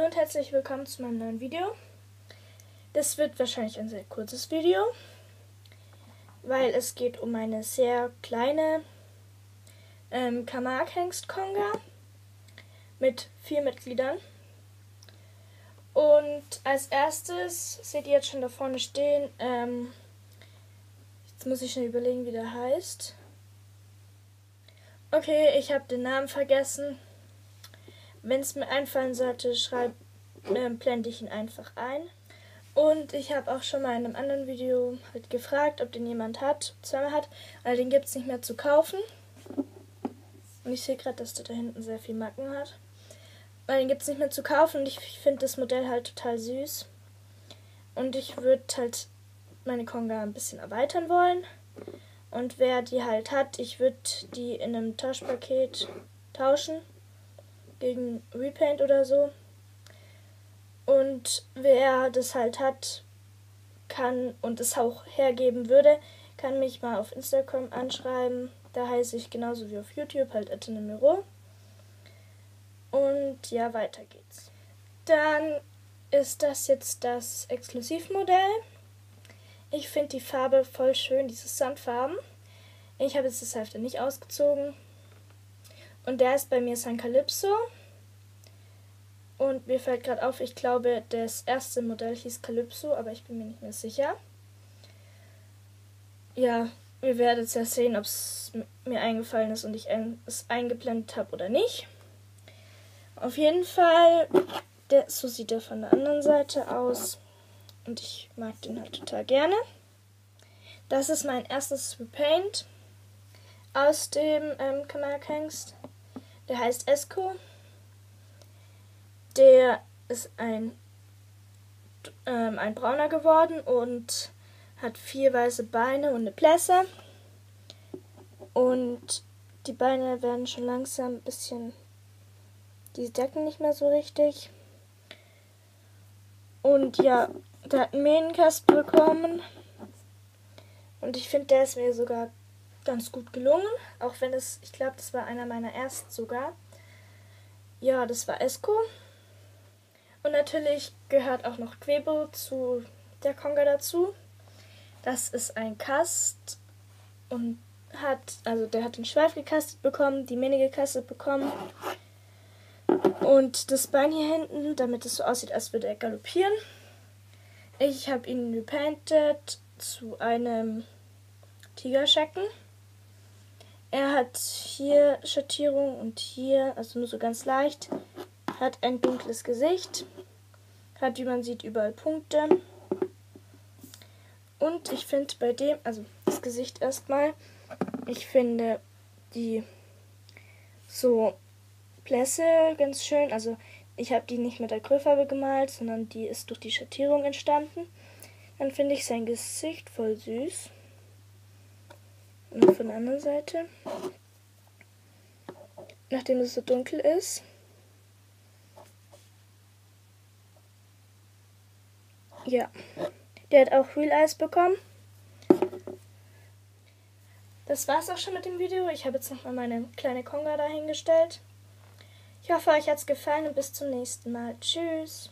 Hallo und herzlich willkommen zu meinem neuen Video. Das wird wahrscheinlich ein sehr kurzes Video, weil es geht um eine sehr kleine ähm, Kamark-Hengst-Konga mit vier Mitgliedern. Und als erstes seht ihr jetzt schon da vorne stehen, ähm, jetzt muss ich schon überlegen, wie der heißt. Okay, ich habe den Namen vergessen. Wenn es mir einfallen sollte, schreib, äh, blende ich ihn einfach ein. Und ich habe auch schon mal in einem anderen Video halt gefragt, ob den jemand hat, zweimal hat, weil den gibt es nicht mehr zu kaufen. Und ich sehe gerade, dass der da hinten sehr viel Macken hat. Weil den gibt es nicht mehr zu kaufen und ich finde das Modell halt total süß. Und ich würde halt meine Konga ein bisschen erweitern wollen. Und wer die halt hat, ich würde die in einem Tauschpaket tauschen gegen Repaint oder so. Und wer das halt hat, kann und es auch hergeben würde, kann mich mal auf Instagram anschreiben. Da heiße ich genauso wie auf YouTube halt Etenemiro. Und ja, weiter geht's. Dann ist das jetzt das Exklusivmodell. Ich finde die Farbe voll schön, diese Sandfarben. Ich habe jetzt das Hälfte nicht ausgezogen. Und der ist bei mir San Calypso. Und mir fällt gerade auf, ich glaube, das erste Modell hieß Calypso, aber ich bin mir nicht mehr sicher. Ja, ihr werdet es ja sehen, ob es mir eingefallen ist und ich es eingeblendet habe oder nicht. Auf jeden Fall, der, so sieht er von der anderen Seite aus. Und ich mag den halt total gerne. Das ist mein erstes Repaint aus dem ähm, Kamerhengst. Der heißt Esco. Der ist ein, ähm, ein brauner geworden und hat vier weiße Beine und eine Plässe. Und die Beine werden schon langsam ein bisschen, die decken nicht mehr so richtig. Und ja, der hat einen Mähnenkasten bekommen. Und ich finde, der ist mir sogar ganz gut gelungen. Auch wenn es, ich glaube, das war einer meiner ersten sogar. Ja, das war Esco. Und natürlich gehört auch noch Quebo zu der Conga dazu. Das ist ein Kast und hat, also der hat den Schweif gekastet bekommen, die Mähne gekastet bekommen. Und das Bein hier hinten, damit es so aussieht, als würde er galoppieren. Ich habe ihn repainted zu einem Tigerschecken. Er hat hier Schattierung und hier, also nur so ganz leicht, hat ein dunkles Gesicht, hat, wie man sieht, überall Punkte. Und ich finde bei dem, also das Gesicht erstmal, ich finde die so Plässe ganz schön. Also ich habe die nicht mit Acrylfarbe gemalt, sondern die ist durch die Schattierung entstanden. Dann finde ich sein Gesicht voll süß. Und von der anderen Seite. Nachdem es so dunkel ist. Ja. Der hat auch Real Eyes bekommen. Das war's auch schon mit dem Video. Ich habe jetzt nochmal meine kleine Konga dahingestellt. Ich hoffe, euch hat's gefallen und bis zum nächsten Mal. Tschüss.